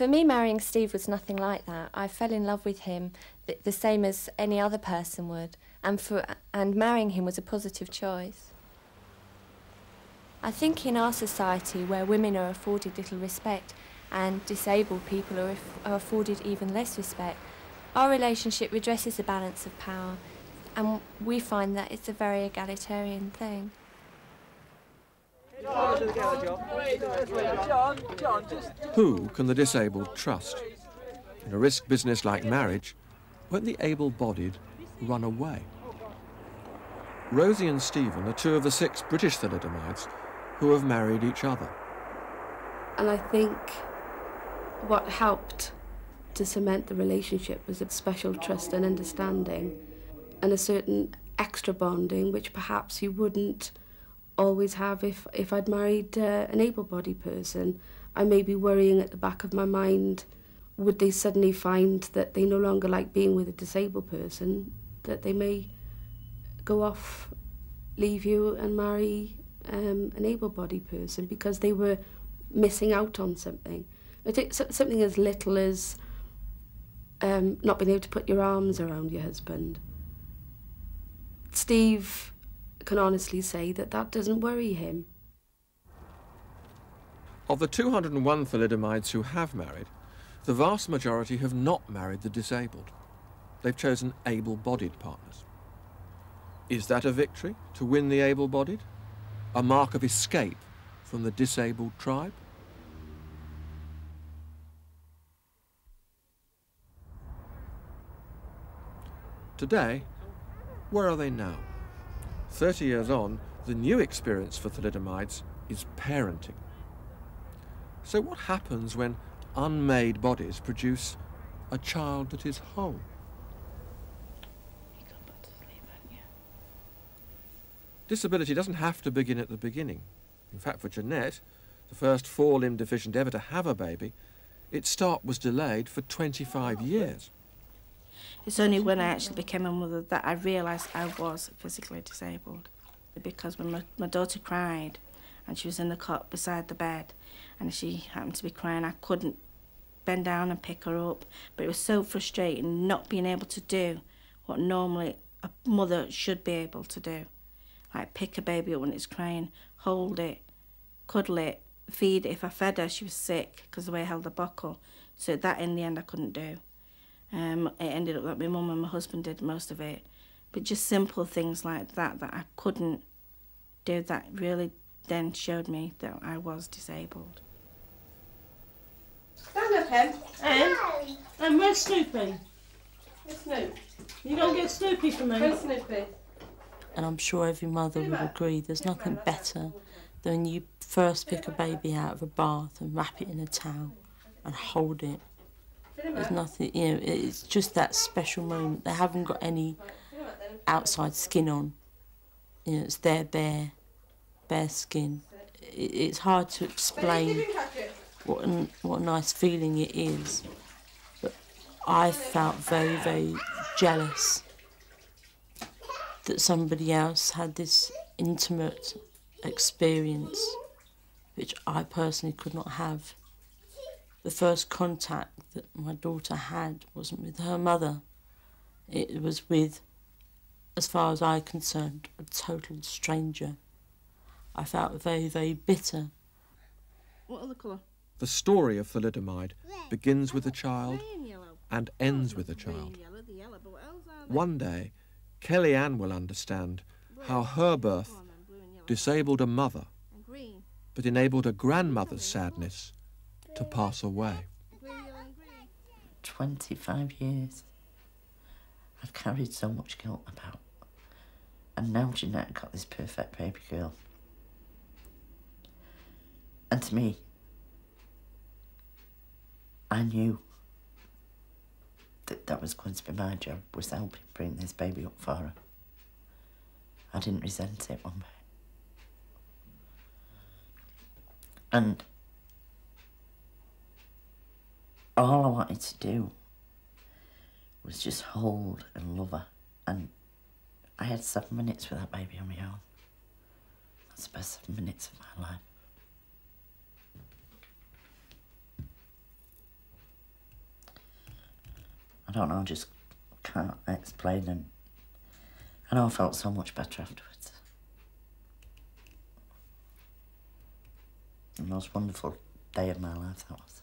For me, marrying Steve was nothing like that. I fell in love with him the, the same as any other person would, and, for, and marrying him was a positive choice. I think in our society, where women are afforded little respect and disabled people are, are afforded even less respect, our relationship redresses the balance of power, and we find that it's a very egalitarian thing. Who can the disabled trust? In a risk business like marriage, won't the able-bodied run away? Rosie and Stephen are two of the six British thalidomides who have married each other. And I think what helped to cement the relationship was a special trust and understanding and a certain extra bonding which perhaps you wouldn't always have if, if I'd married uh, an able-bodied person. I may be worrying at the back of my mind, would they suddenly find that they no longer like being with a disabled person, that they may go off, leave you and marry um, an able-bodied person because they were missing out on something. Something as little as um, not being able to put your arms around your husband. Steve can honestly say that that doesn't worry him. Of the 201 thalidomides who have married, the vast majority have not married the disabled. They've chosen able-bodied partners. Is that a victory to win the able-bodied? A mark of escape from the disabled tribe? Today, where are they now? 30 years on, the new experience for thalidomides is parenting. So what happens when unmade bodies produce a child that is whole? Disability doesn't have to begin at the beginning. In fact, for Jeanette, the first four-limb deficient ever to have a baby, its start was delayed for 25 years. It's only when I actually became a mother that I realised I was physically disabled. Because when my, my daughter cried and she was in the cot beside the bed and she happened to be crying, I couldn't bend down and pick her up. But it was so frustrating not being able to do what normally a mother should be able to do. Like pick a baby up when it's crying, hold it, cuddle it, feed it. If I fed her, she was sick because the way I held the buckle. So that in the end I couldn't do. Um, it ended up that my mum and my husband did most of it. But just simple things like that that I couldn't do that really then showed me that I was disabled. Stand up, Em. Em. Em, where's Snoopy? Where's Snoop? You don't get Snoopy for me. Where's Snoopy? And I'm sure every mother would agree there's nothing better than you first pick a baby out of a bath and wrap it in a towel and hold it there's nothing, you know, it's just that special moment. They haven't got any outside skin on. You know, it's their bare, bare skin. It's hard to explain what a, what a nice feeling it is. But I felt very, very jealous that somebody else had this intimate experience, which I personally could not have the first contact that my daughter had wasn't with her mother. It was with, as far as I'm concerned, a total stranger. I felt very, very bitter. What other colour? The story of thalidomide begins with a child and ends with a child. One day, Kellyanne will understand how her birth disabled a mother, but enabled a grandmother's sadness to pass away. 25 years. I've carried so much guilt about. And now Jeanette got this perfect baby girl. And to me, I knew that that was going to be my job, was helping bring this baby up for her. I didn't resent it one bit. And all I wanted to do was just hold and love her. And I had seven minutes with that baby on my own. That's the best seven minutes of my life. I don't know, I just can't explain and I know I felt so much better afterwards. The most wonderful day of my life that was.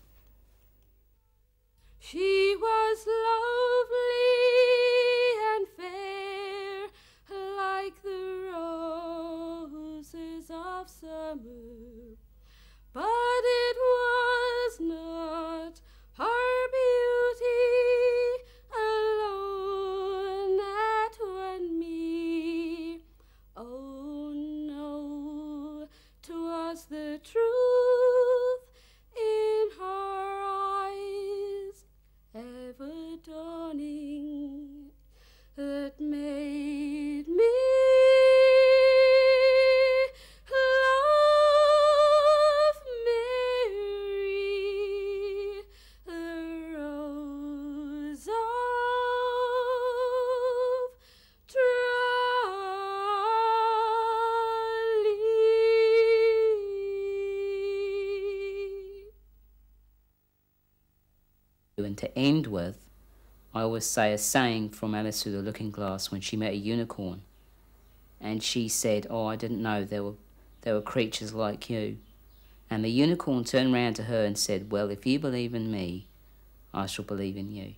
She was lovely and fair, like the roses of summer, but To end with, I always say a saying from Alice through the Looking Glass when she met a unicorn, and she said, "Oh, I didn't know there were there were creatures like you," and the unicorn turned round to her and said, "Well, if you believe in me, I shall believe in you."